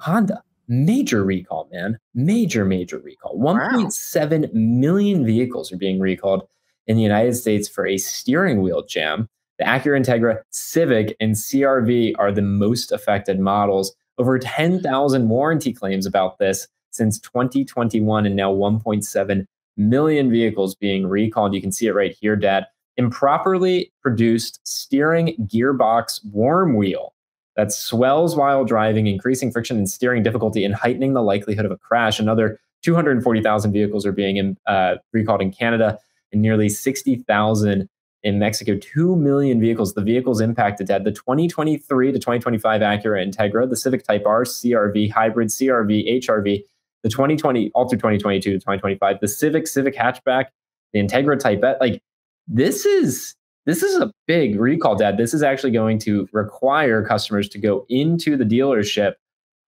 Honda, major recall, man. Major, major recall. 1.7 wow. million vehicles are being recalled in the United States for a steering wheel jam. The Acura Integra, Civic, and CRV are the most affected models. Over 10,000 warranty claims about this since 2021, and now 1.7 million vehicles being recalled. You can see it right here, Dad. Improperly produced steering gearbox worm wheel that swells while driving, increasing friction and steering difficulty and heightening the likelihood of a crash. Another 240,000 vehicles are being uh, recalled in Canada and nearly 60,000 in Mexico. 2 million vehicles. The vehicles impacted had the 2023 to 2025 Acura Integra, the Civic Type R, CRV, Hybrid, CRV, HRV, the 2020, all through 2022 to 2025, the Civic, Civic Hatchback, the Integra Type E. Like, this is this is a big recall, Dad. This is actually going to require customers to go into the dealership.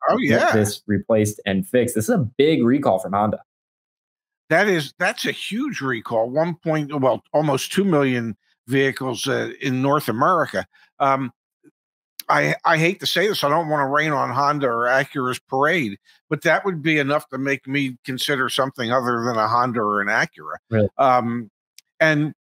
Oh yeah, this replaced and fixed. This is a big recall from Honda. That is that's a huge recall. One point, well, almost two million vehicles uh, in North America. Um, I I hate to say this. I don't want to rain on Honda or Acura's parade, but that would be enough to make me consider something other than a Honda or an Acura. Really? Um, and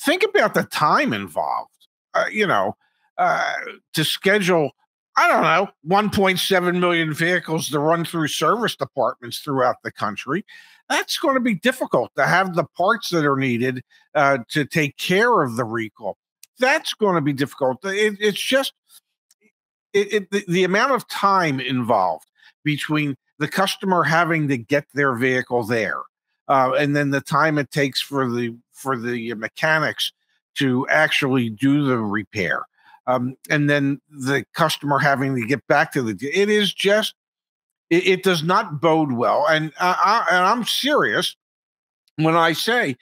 think about the time involved. Uh, you know, uh, to schedule I don't know, 1.7 million vehicles to run through service departments throughout the country. That's going to be difficult to have the parts that are needed uh, to take care of the recall. That's going to be difficult. It, it's just it, it, the, the amount of time involved between the customer having to get their vehicle there uh, and then the time it takes for the for the mechanics to actually do the repair. Um, and then the customer having to get back to the it is just it, it does not bode well. And I, and I'm serious. When I say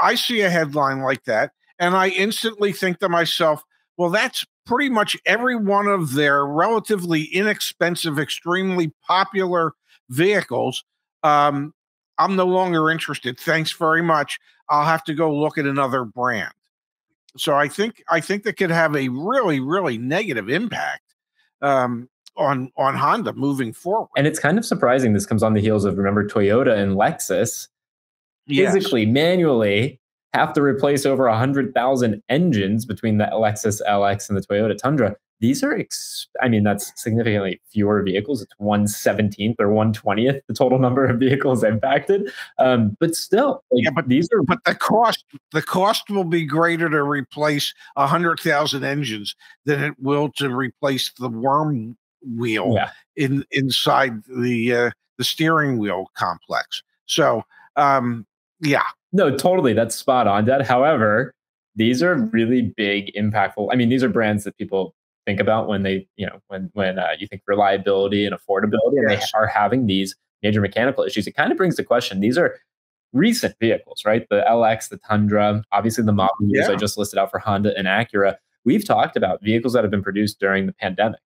I see a headline like that and I instantly think to myself well that's pretty much every one of their relatively inexpensive extremely popular vehicles um, I'm no longer interested thanks very much I'll have to go look at another brand so I think I think that could have a really really negative impact um, on on Honda moving forward. And it's kind of surprising. This comes on the heels of remember Toyota and Lexus yes. physically manually have to replace over a hundred thousand engines between the Lexus LX and the Toyota Tundra these are, ex- I mean, that's significantly fewer vehicles. It's 117th or 120th the total number of vehicles impacted. Um, but still, like, yeah, but these are. But the cost, the cost will be greater to replace 100,000 engines than it will to replace the worm wheel yeah. in inside the uh, the steering wheel complex. So, um, yeah. No, totally. That's spot on. That, however, these are really big, impactful. I mean, these are brands that people think about when they, you know, when when uh, you think reliability and affordability, and they are having these major mechanical issues. It kind of brings the question: these are recent vehicles, right? The LX, the Tundra, obviously the model years yeah. I just listed out for Honda and Acura. We've talked about vehicles that have been produced during the pandemic.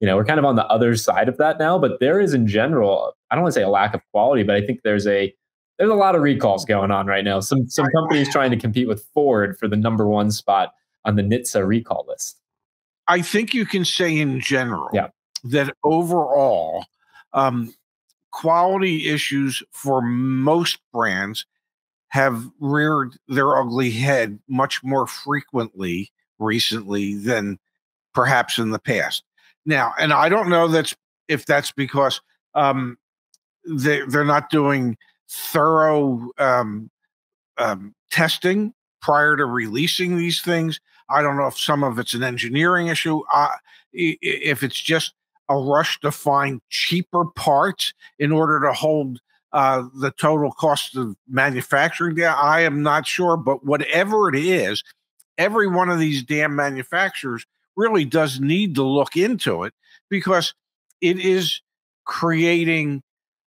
You know, we're kind of on the other side of that now, but there is in general, I don't want to say a lack of quality, but I think there's a there's a lot of recalls going on right now. Some some companies trying to compete with Ford for the number one spot on the NHTSA recall list. I think you can say in general yeah. that overall, um, quality issues for most brands have reared their ugly head much more frequently recently than perhaps in the past. Now, and I don't know that's if that's because um, they they're not doing thorough um, um, testing prior to releasing these things. I don't know if some of it's an engineering issue, uh, if it's just a rush to find cheaper parts in order to hold uh, the total cost of manufacturing there. I am not sure, but whatever it is, every one of these damn manufacturers really does need to look into it because it is creating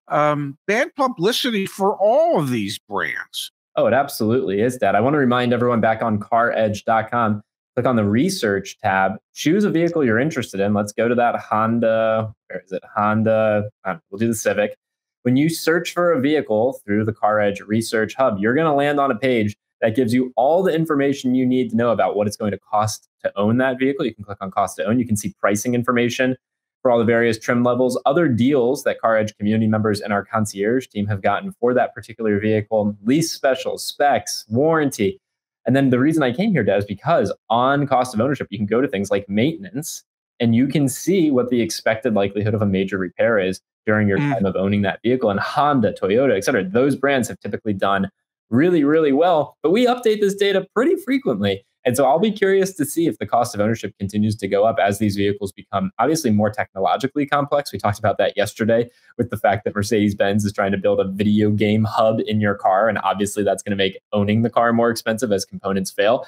um, bad publicity for all of these brands. Oh, it absolutely is that. I want to remind everyone back on caredge.com, click on the research tab, choose a vehicle you're interested in. Let's go to that Honda, where is it? Honda, we'll do the Civic. When you search for a vehicle through the CarEdge Research Hub, you're going to land on a page that gives you all the information you need to know about what it's going to cost to own that vehicle. You can click on cost to own. You can see pricing information. for all the various trim levels, other deals that CarEdge community members and our concierge team have gotten for that particular vehicle, lease specials, specs, warranty. And then the reason I came here, Des, is because on cost of ownership, you can go to things like maintenance and you can see what the expected likelihood of a major repair is during your mm. time of owning that vehicle. And Honda, Toyota, et cetera, those brands have typically done really, really well. But we update this data pretty frequently. And so I'll be curious to see if the cost of ownership continues to go up as these vehicles become obviously more technologically complex. We talked about that yesterday with the fact that Mercedes Benz is trying to build a video game hub in your car. And obviously, that's going to make owning the car more expensive as components fail.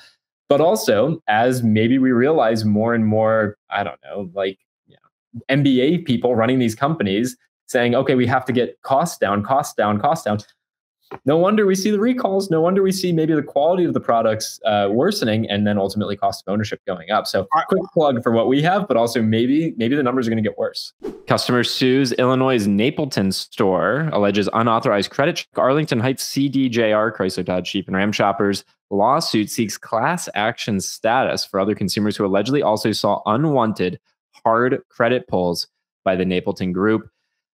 But also, as maybe we realize more and more, I don't know, like you know, MBA people running these companies saying, okay, we have to get costs down, costs down, costs down no wonder we see the recalls. No wonder we see maybe the quality of the products uh, worsening, and then ultimately cost of ownership going up. So, quick plug for what we have, but also maybe maybe the numbers are going to get worse. Customer sues Illinois' Napleton store, alleges unauthorized credit check. Arlington Heights CDJR Chrysler Dodge Jeep and Ram shoppers lawsuit seeks class action status for other consumers who allegedly also saw unwanted hard credit pulls by the Napleton Group.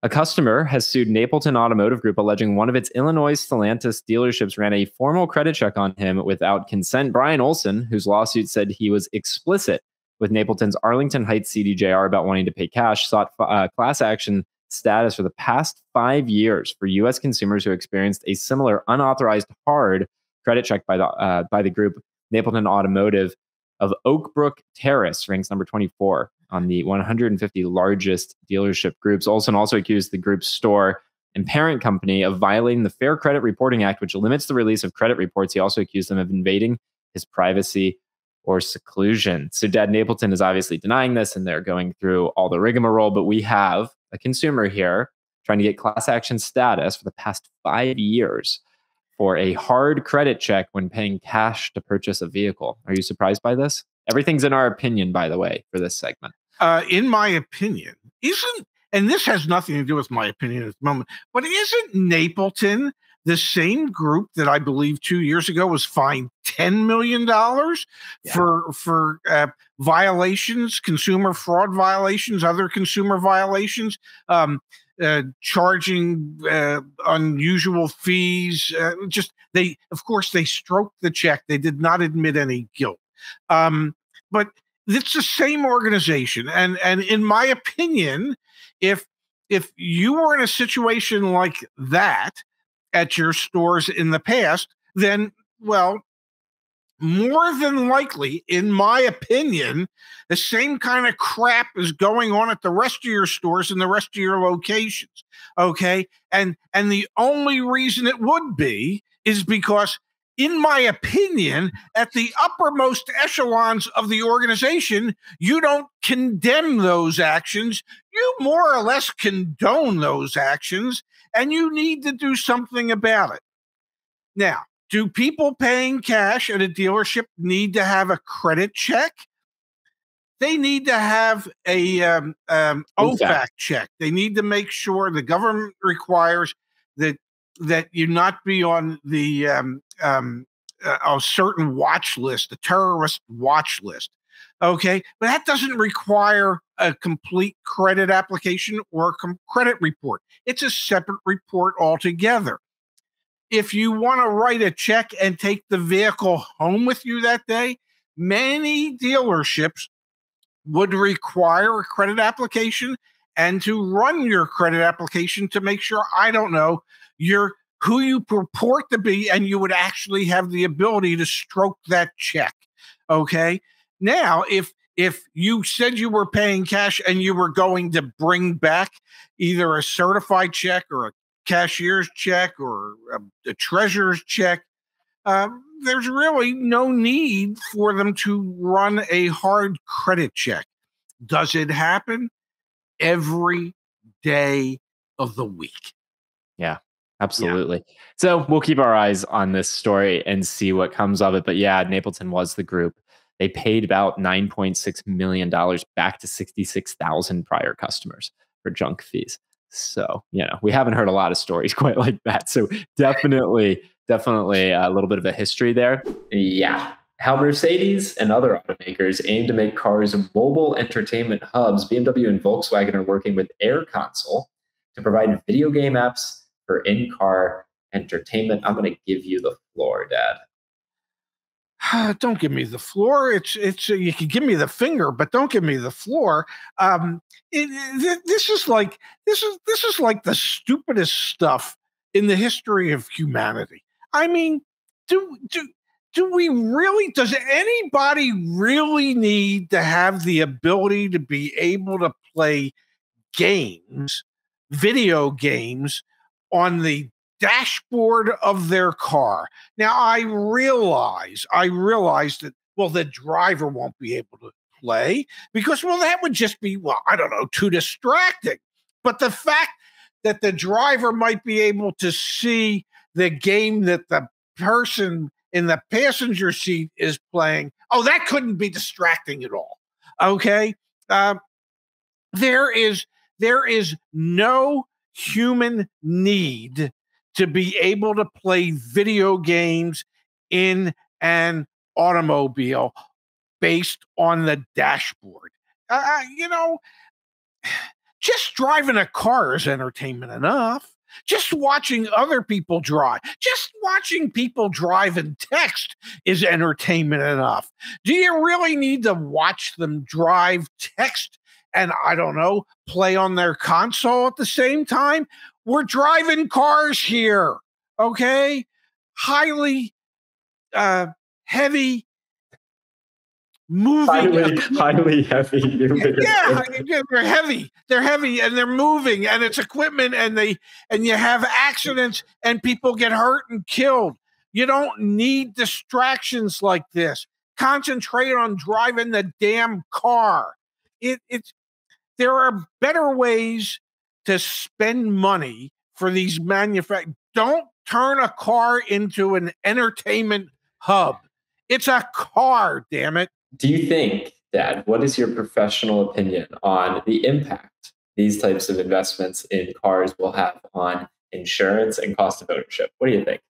A customer has sued Napleton Automotive Group alleging one of its Illinois Stellantis dealerships ran a formal credit check on him without consent. Brian Olson, whose lawsuit said he was explicit with Napleton's Arlington Heights CDJR about wanting to pay cash, sought uh, class action status for the past five years for U.S. consumers who experienced a similar unauthorized hard credit check by the uh, by the group Napleton Automotive of Oakbrook Terrace, ranks number 24 on the 150 largest dealership groups. Olson also accused the group's store and parent company of violating the Fair Credit Reporting Act, which limits the release of credit reports. He also accused them of invading his privacy or seclusion. So Dad Napleton is obviously denying this, and they're going through all the rigmarole. But we have a consumer here trying to get class action status for the past five years for a hard credit check when paying cash to purchase a vehicle. Are you surprised by this? Everything's in our opinion, by the way, for this segment. Uh, in my opinion, isn't and this has nothing to do with my opinion at the moment, but isn't Napleton the same group that I believe two years ago was fined ten million dollars yeah. for for uh, violations, consumer fraud violations, other consumer violations, um, uh, charging uh, unusual fees. Uh, just they, of course, they stroked the check. They did not admit any guilt. Um, but it's the same organization, and and in my opinion, if if you were in a situation like that at your stores in the past, then well, more than likely, in my opinion, the same kind of crap is going on at the rest of your stores and the rest of your locations. Okay. And and the only reason it would be is because in my opinion, at the uppermost echelons of the organization, you don't condemn those actions. You more or less condone those actions, and you need to do something about it. Now, do people paying cash at a dealership need to have a credit check? They need to have a um, um, OFAC check. They need to make sure the government requires that that you not be on the um, um, a certain watch list, the terrorist watch list. Okay, but that doesn't require a complete credit application or a credit report. It's a separate report altogether. If you want to write a check and take the vehicle home with you that day, many dealerships would require a credit application and to run your credit application to make sure, I don't know, you're who you purport to be, and you would actually have the ability to stroke that check. Okay. Now, if if you said you were paying cash and you were going to bring back either a certified check or a cashier's check or a, a treasurer's check, um, there's really no need for them to run a hard credit check. Does it happen? Every day of the week. Yeah. Absolutely. Yeah. So we'll keep our eyes on this story and see what comes of it. But yeah, Napleton was the group. They paid about $9.6 million back to 66,000 prior customers for junk fees. So, you know, we haven't heard a lot of stories quite like that. So definitely, definitely a little bit of a history there. Yeah. how Mercedes and other automakers aim to make cars mobile entertainment hubs, BMW and Volkswagen are working with AirConsole to provide video game apps for in car entertainment. I'm going to give you the floor, Dad. don't give me the floor. It's it's uh, you can give me the finger, but don't give me the floor. Um, it, it, this is like this is this is like the stupidest stuff in the history of humanity. I mean, do do do we really? Does anybody really need to have the ability to be able to play games, video games, on the dashboard of their car. Now, I realize, I realize that, well, the driver won't be able to play because, well, that would just be, well, I don't know, too distracting. But the fact that the driver might be able to see the game that the person in the passenger seat is playing, oh, that couldn't be distracting at all. Okay. Uh, there is there is no human need to be able to play video games in an automobile based on the dashboard. Uh, you know, just driving a car is entertainment enough. Just watching other people drive, just watching people drive and text is entertainment enough. Do you really need to watch them drive, text, and I don't know, play on their console at the same time? We're driving cars here, okay? Highly uh, heavy moving highly, highly heavy yeah, yeah they're heavy they're heavy and they're moving and it's equipment and they and you have accidents and people get hurt and killed. You don't need distractions like this. Concentrate on driving the damn car. It, it's there are better ways to spend money for these manufacturers. Don't turn a car into an entertainment hub. It's a car, damn it. Do you think, Dad, what is your professional opinion on the impact these types of investments in cars will have on insurance and cost of ownership? What do you think?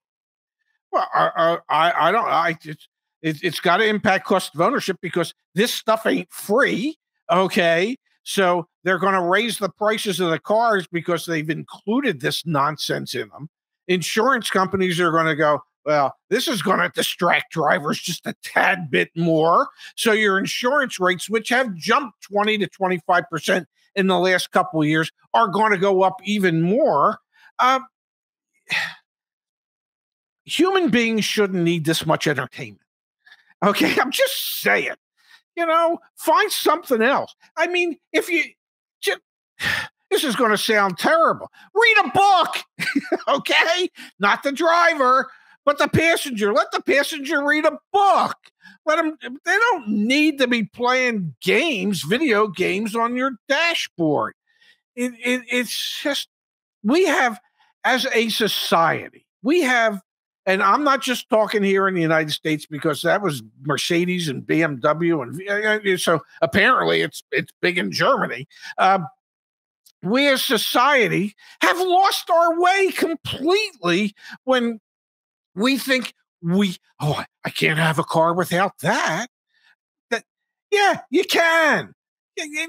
Well, I, I, I don't. I it's, it, it's got to impact cost of ownership because this stuff ain't free. Okay, so they're going to raise the prices of the cars because they've included this nonsense in them. Insurance companies are going to go, well, this is going to distract drivers just a tad bit more. So your insurance rates, which have jumped 20 to 25% in the last couple of years, are going to go up even more. Um, human beings shouldn't need this much entertainment. Okay, I'm just saying you know, find something else. I mean, if you just, this is going to sound terrible. Read a book, okay? Not the driver, but the passenger. Let the passenger read a book. Let them. They don't need to be playing games, video games on your dashboard. It, it, it's just we have, as a society, we have and I'm not just talking here in the United States because that was Mercedes and BMW, and so apparently it's it's big in Germany. Uh, we as society have lost our way completely when we think we oh I can't have a car without that. That yeah, you can.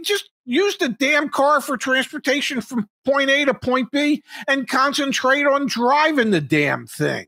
Just use the damn car for transportation from point A to point B and concentrate on driving the damn thing.